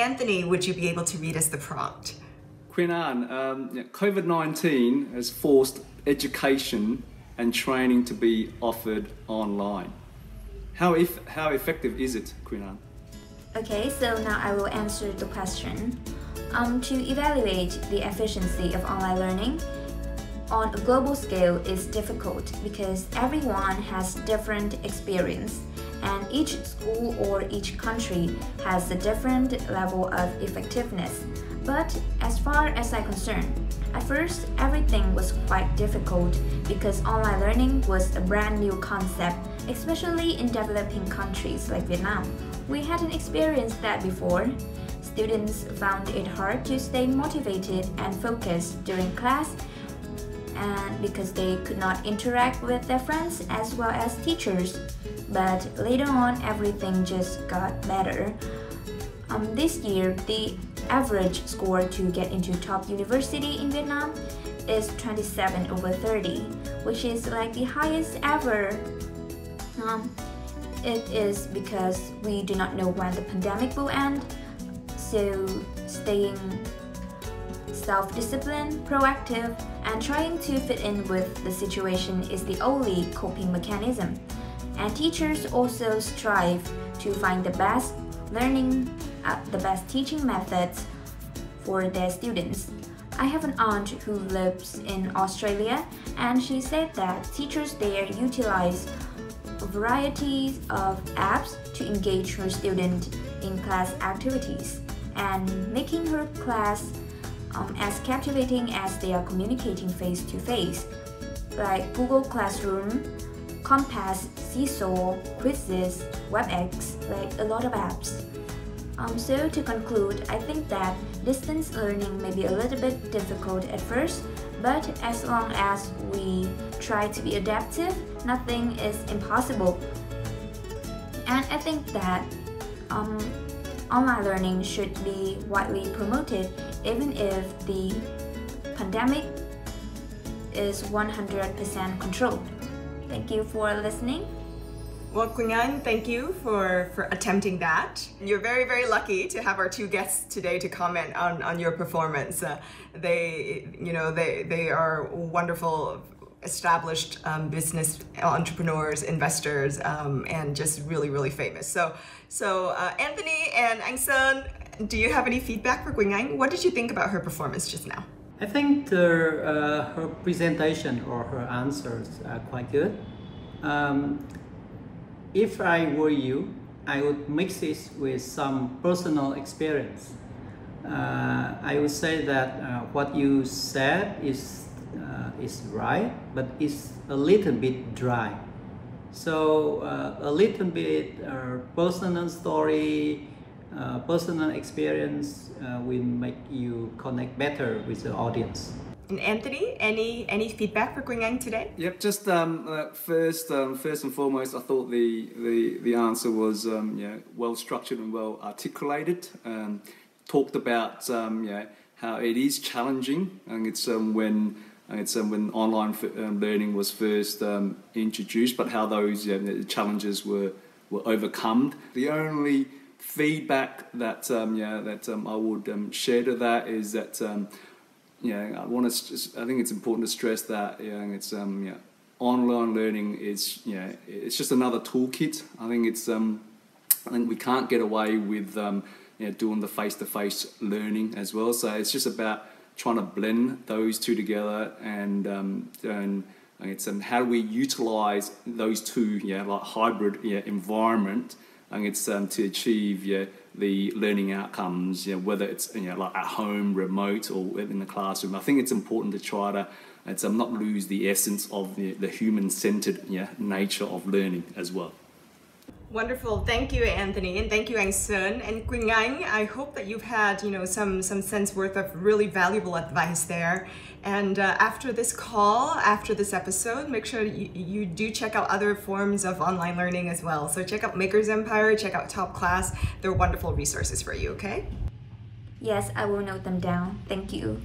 Anthony, would you be able to read us the prompt? Quỳnh Anh, um, COVID 19 has forced education and training to be offered online. How, if, how effective is it, Quỳnh Anh? Okay, so now I will answer the question. Um, to evaluate the efficiency of online learning on a global scale is difficult because everyone has different experience and each school or each country has a different level of effectiveness. But as far as I'm concerned, at first everything was quite difficult because online learning was a brand new concept, especially in developing countries like Vietnam. We hadn't experienced that before. Students found it hard to stay motivated and focused during class and because they could not interact with their friends as well as teachers. But later on, everything just got better. Um, this year, the average score to get into top university in Vietnam is 27 over 30, which is like the highest ever. Um, it is because we do not know when the pandemic will end, so staying self-disciplined, proactive, and trying to fit in with the situation is the only coping mechanism. And teachers also strive to find the best learning, uh, the best teaching methods for their students. I have an aunt who lives in Australia, and she said that teachers there utilize varieties of apps to engage her student in class activities and making her class um, as captivating as they are communicating face to face, like Google Classroom, Compass, Seesaw, Quizizz, WebEx, like a lot of apps. Um, so to conclude, I think that distance learning may be a little bit difficult at first, but as long as we try to be adaptive, nothing is impossible. And I think that um, online learning should be widely promoted even if the pandemic is 100% controlled. Thank you for listening. Well, Quỳnh Anh, thank you for, for attempting that. You're very, very lucky to have our two guests today to comment on, on your performance. Uh, they, you know, they, they are wonderful established um, business entrepreneurs, investors, um, and just really, really famous. So, so uh, Anthony and Anh Sơn, do you have any feedback for Quỳnh Anh? What did you think about her performance just now? I think the, uh, her presentation or her answers are quite good. Um, if I were you, I would mix this with some personal experience. Uh, I would say that uh, what you said is uh, is right, but it's a little bit dry. So uh, a little bit uh, personal story, uh, personal experience uh, will make you connect better with the audience. And Anthony, any any feedback for Quỳnh today? Yep, just um, uh, first, um, first and foremost, I thought the the, the answer was um, yeah, well structured and well articulated. Um, talked about um, yeah, how it is challenging, and it's um, when it's um, when online um, learning was first um, introduced, but how those challenges were were overcome. The only feedback that um, yeah that um, I would um, share to that is that yeah I want to I think it's important to stress that yeah it's yeah online learning is yeah it's just another toolkit. I think it's I think we can't get away with um, you know, doing the face-to-face learning as well. So it's just about trying to blend those two together and um, and it's um, how do we utilize those two yeah like hybrid yeah environment and it's um, to achieve yeah the learning outcomes whether it's you know like at home remote or in the classroom. I think it's important to try to it's um, not lose the essence of the, the human centered yeah nature of learning as well Wonderful. Thank you, Anthony, and thank you, Anh Sơn. And Quỳnh I hope that you've had, you know, some, some sense worth of really valuable advice there. And uh, after this call, after this episode, make sure you, you do check out other forms of online learning as well. So check out Maker's Empire, check out Top Class. They're wonderful resources for you, okay? Yes, I will note them down. Thank you.